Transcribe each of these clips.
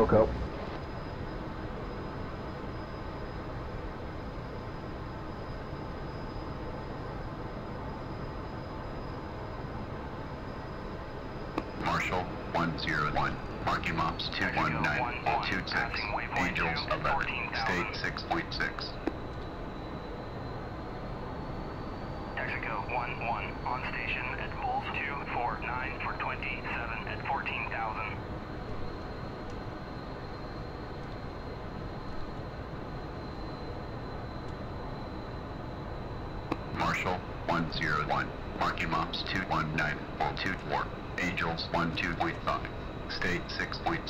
Wilco. Marshall 101. Marking Mops 21926. Angels 11. State 6.6. Mexico 1-1 on station at Bulls 249 for 27 at 14,000. Marshall 101. Marking Mops 219424. Angels 12.5. State 6.6.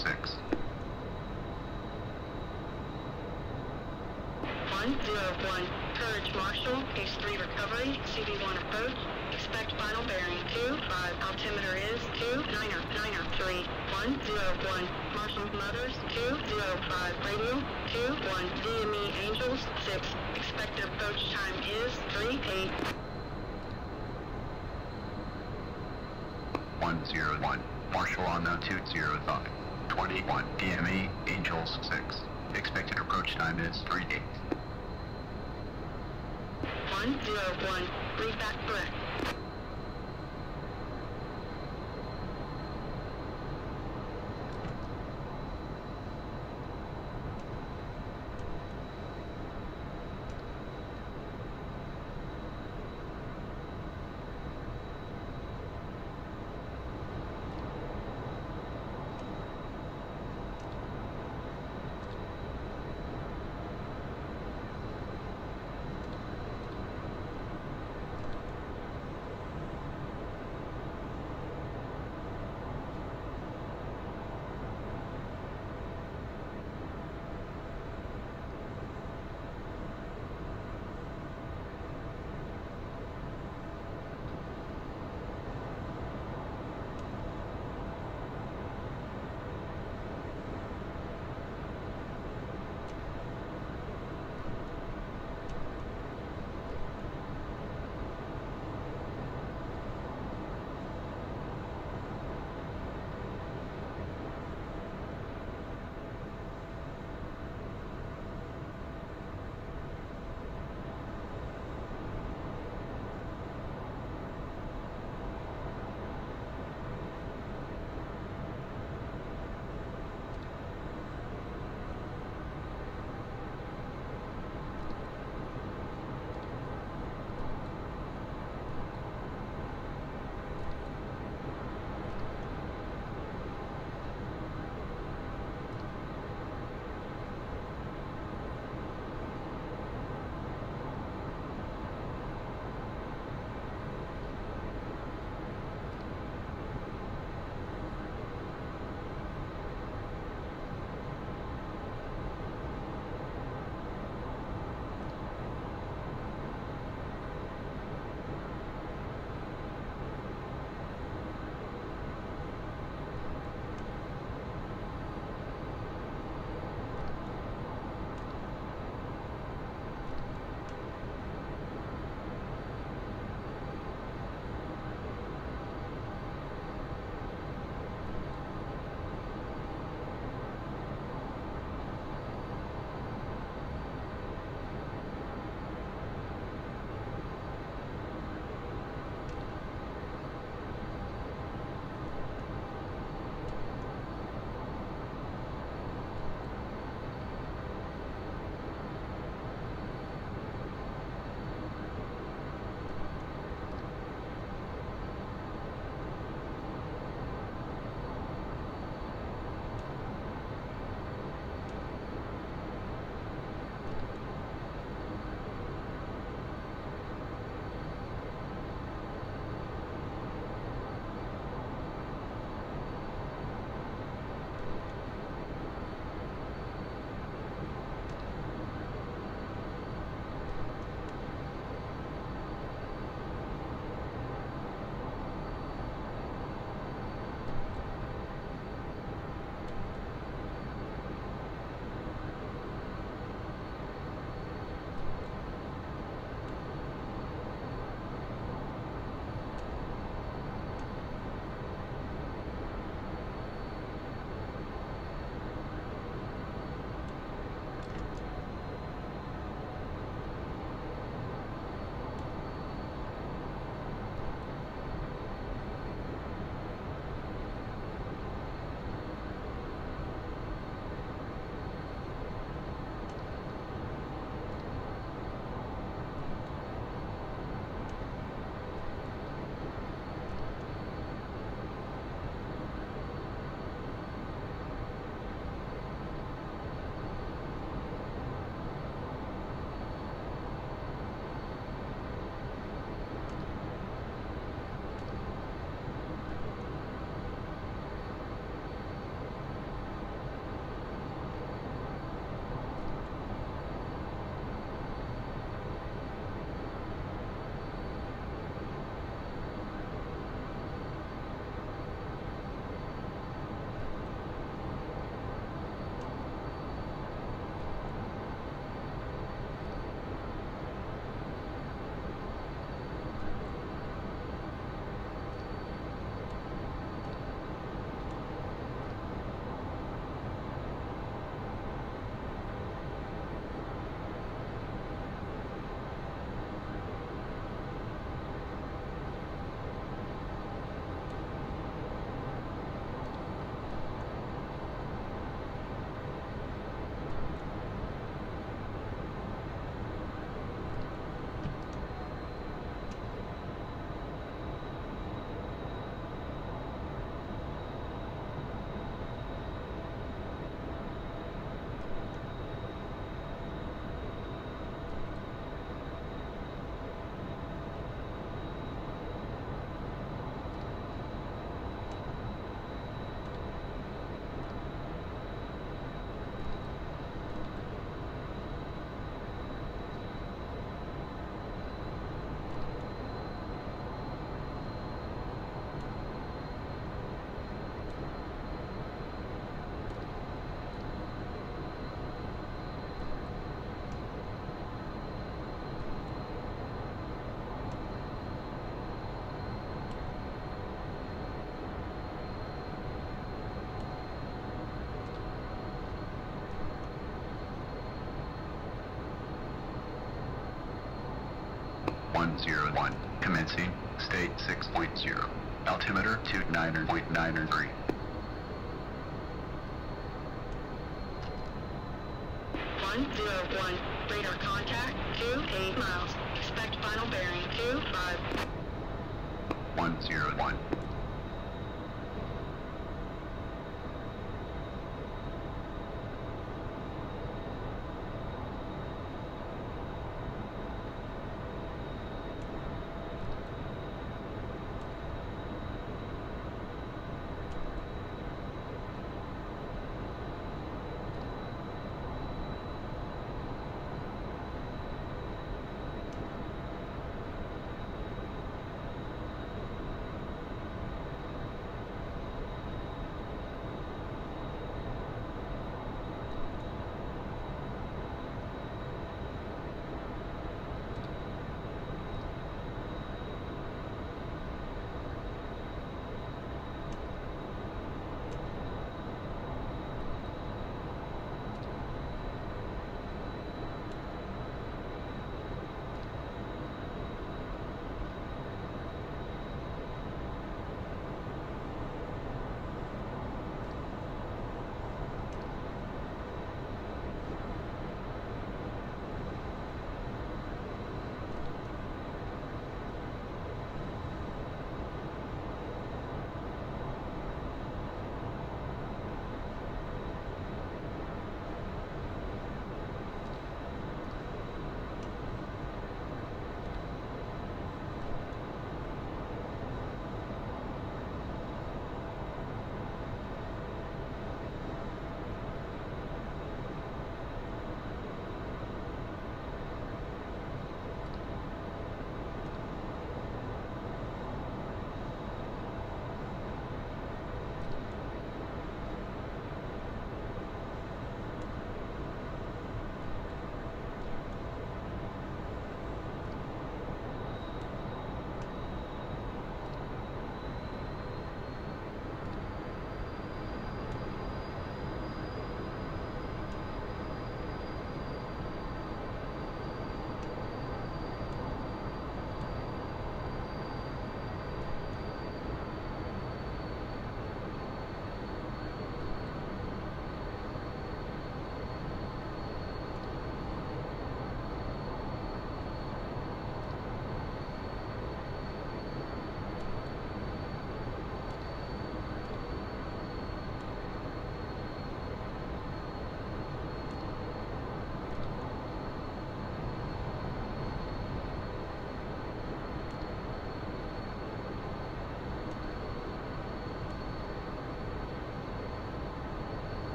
One zero one. Courage Marshall. Case three recovery. CV one approach. Expect final bearing 25. Altimeter is 29er, 9er, 3, 1, 0, 1. Marshall Mothers 205. Radial 21. DME Angels 6. Expected approach time is 3, 8. 101. Marshall on the 205. 21. DME Angels 6. Expected approach time is 3, 8. 101. Route back correct. 101. Commencing. State 6.0. Altimeter 29.93. One zero one. Radar contact two eight miles. Expect final bearing two five. 101. one,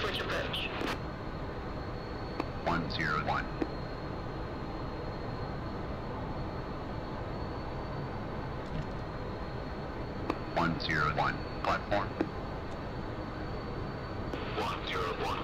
switch approach. 101. One zero one platform. One zero one,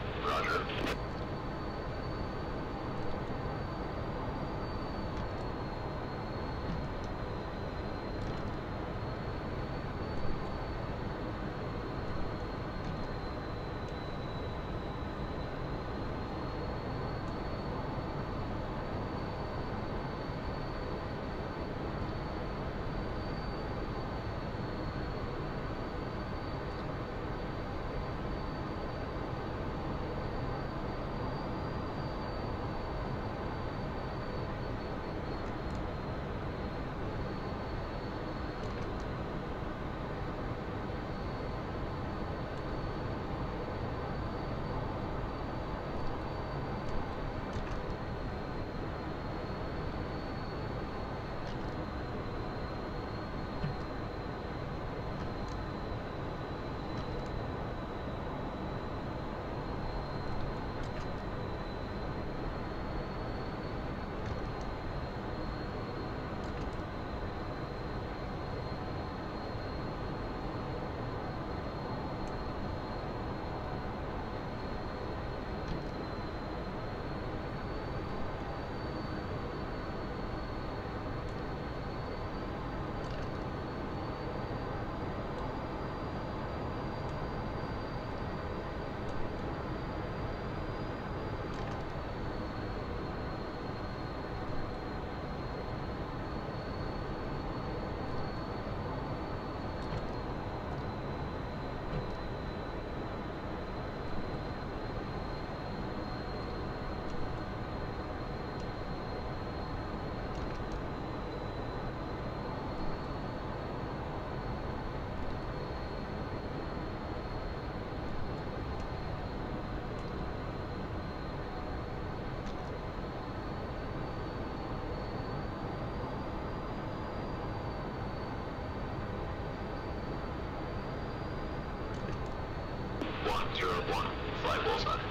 One zero one, fly bullseye.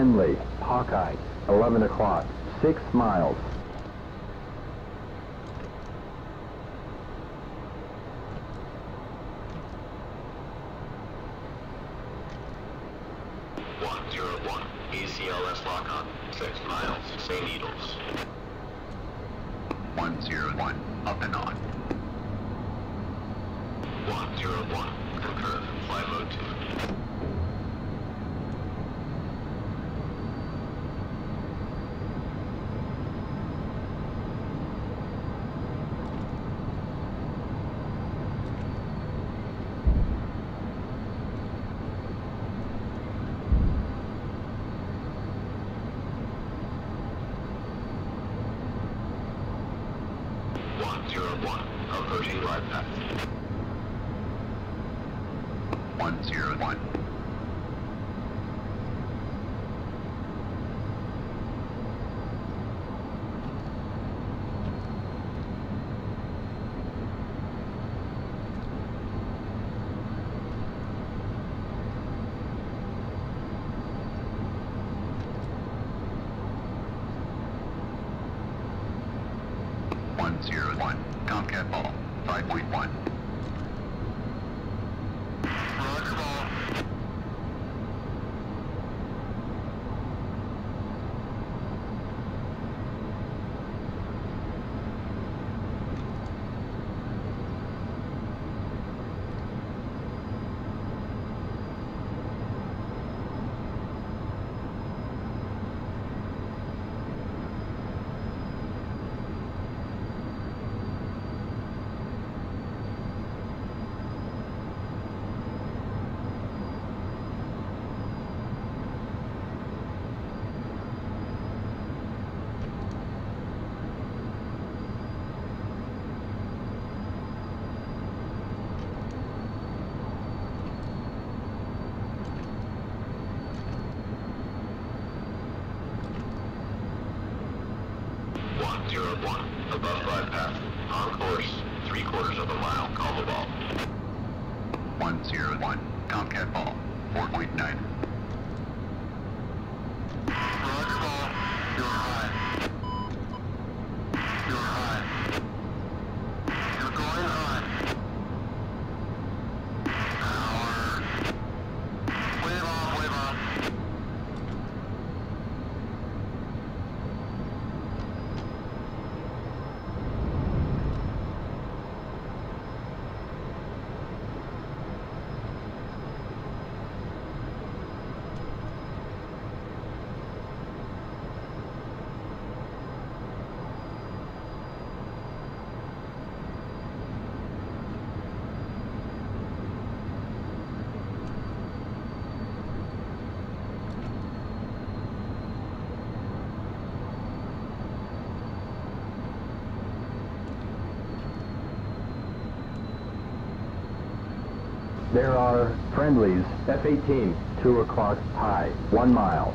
friendly, Hawkeye, 11 o'clock, six miles. One zero one, ACLS lock on, six miles, say needles. One zero one, up and on. One zero one, 5.1. three quarters of a mile, call the ball. 101, Tomcat ball, 4.9. There are friendlies, F-18, 2 o'clock high, 1 mile.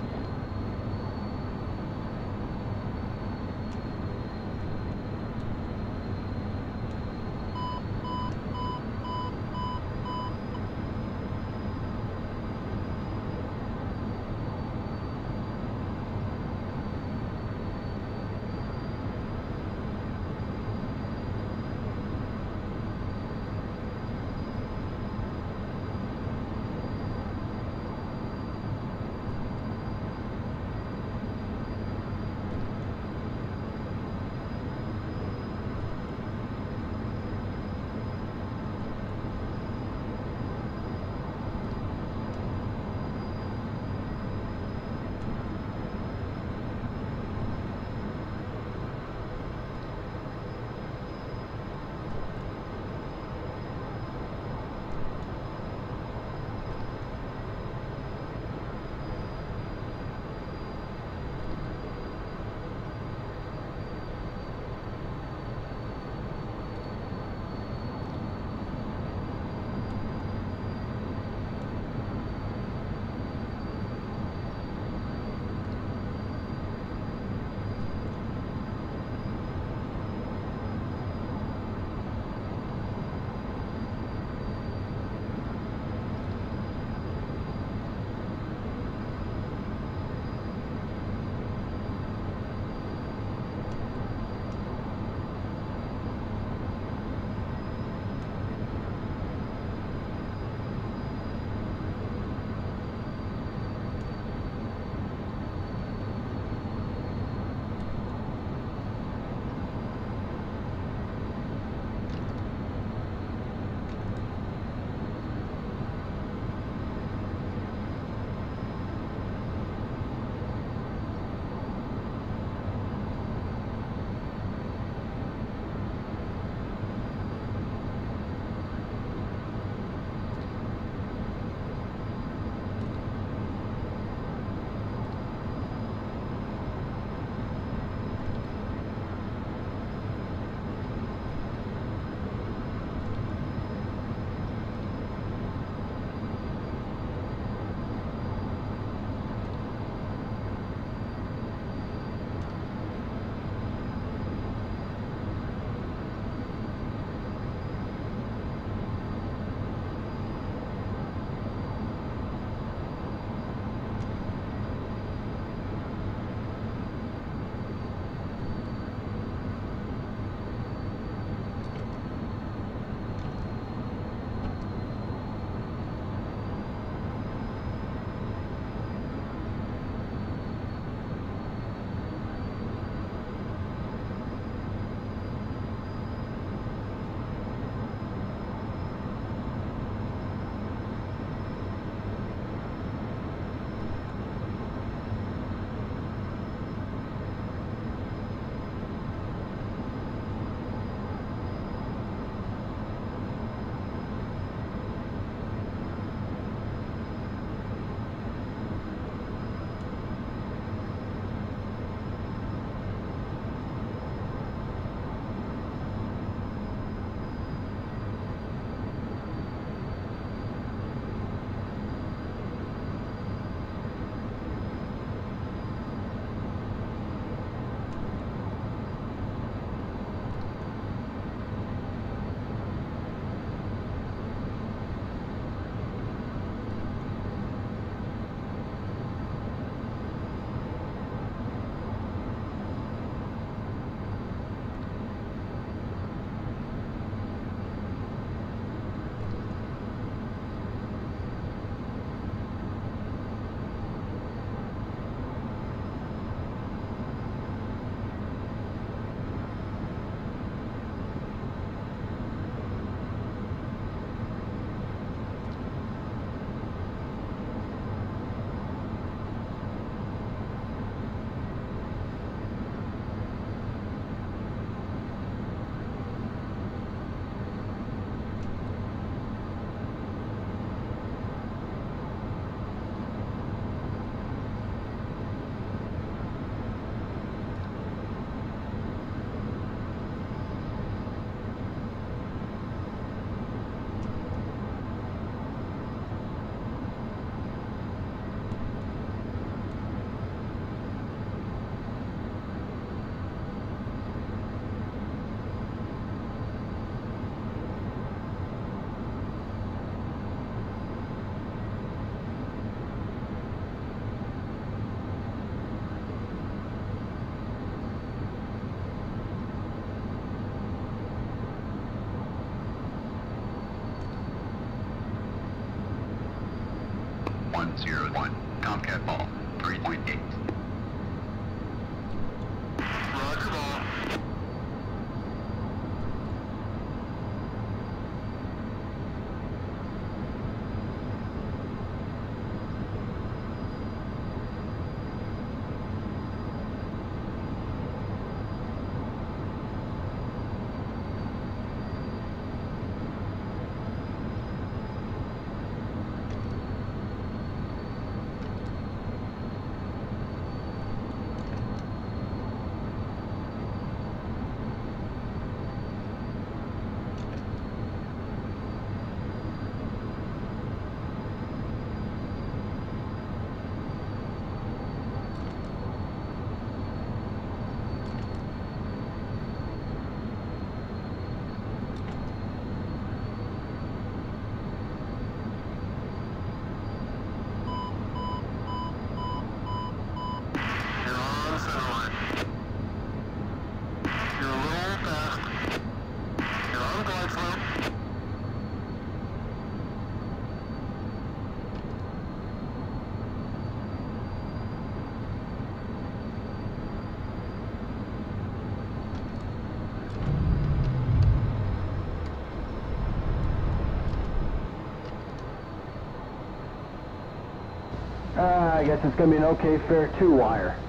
Guess it's gonna be an okay fair two wire.